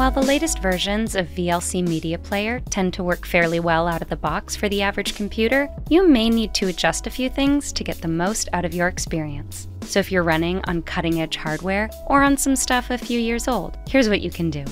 While the latest versions of VLC Media Player tend to work fairly well out of the box for the average computer, you may need to adjust a few things to get the most out of your experience. So if you're running on cutting edge hardware or on some stuff a few years old, here's what you can do.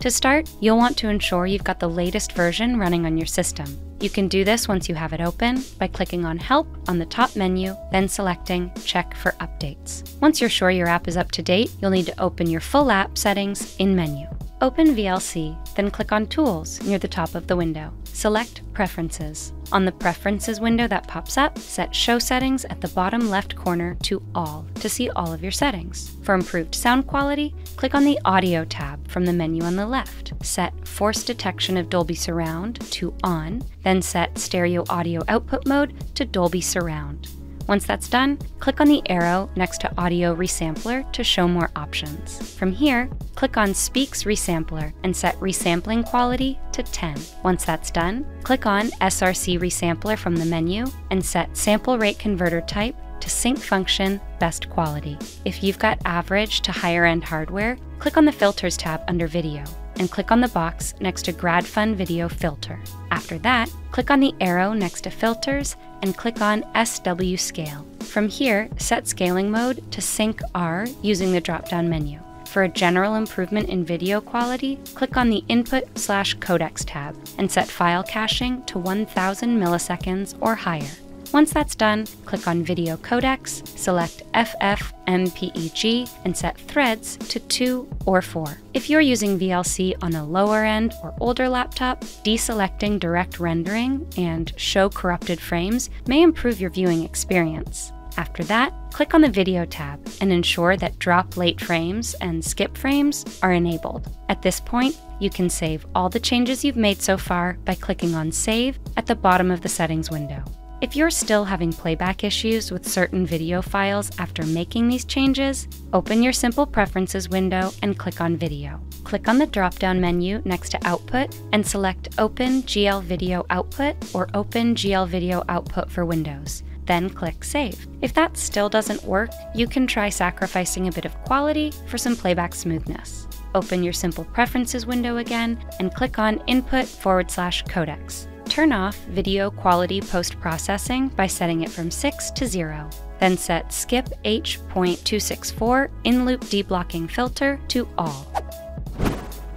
To start, you'll want to ensure you've got the latest version running on your system. You can do this once you have it open by clicking on Help on the top menu, then selecting Check for Updates. Once you're sure your app is up to date, you'll need to open your full app settings in menu. Open VLC, then click on Tools near the top of the window. Select Preferences. On the Preferences window that pops up, set Show Settings at the bottom left corner to All to see all of your settings. For improved sound quality, click on the Audio tab from the menu on the left. Set Force Detection of Dolby Surround to On, then set Stereo Audio Output Mode to Dolby Surround. Once that's done, click on the arrow next to Audio Resampler to show more options. From here, click on Speex Resampler and set resampling quality to 10. Once that's done, click on SRC Resampler from the menu and set sample rate converter type to sinc function best quality. If you've got average to higher end hardware, click on the Filters tab under Video and click on the box next to GradFun Video Filter. After that, click on the arrow next to Filters and click on SW Scale. From here, set scaling mode to Sync R using the drop-down menu. For a general improvement in video quality, click on the Input slash Codecs tab and set file caching to 1000 milliseconds or higher. Once that's done, click on Video Codecs, select FFmpeg, and set threads to 2 or 4. If you're using VLC on a lower end or older laptop, deselecting direct rendering and show corrupted frames may improve your viewing experience. After that, click on the Video tab and ensure that drop late frames and skip frames are enabled. At this point, you can save all the changes you've made so far by clicking on Save at the bottom of the settings window. If you're still having playback issues with certain video files after making these changes, open your Simple Preferences window and click on Video. Click on the drop down menu next to Output and select Open GL Video Output or Open GL Video Output for Windows. Then click Save. If that still doesn't work, you can try sacrificing a bit of quality for some playback smoothness. Open your Simple Preferences window again and click on Input forward slash Codecs. Turn off video quality post processing by setting it from 6 to 0. Then set skip H.264 in loop deblocking filter to all.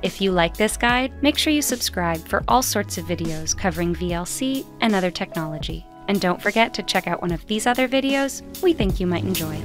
If you like this guide, make sure you subscribe for all sorts of videos covering VLC and other technology. And don't forget to check out one of these other videos we think you might enjoy.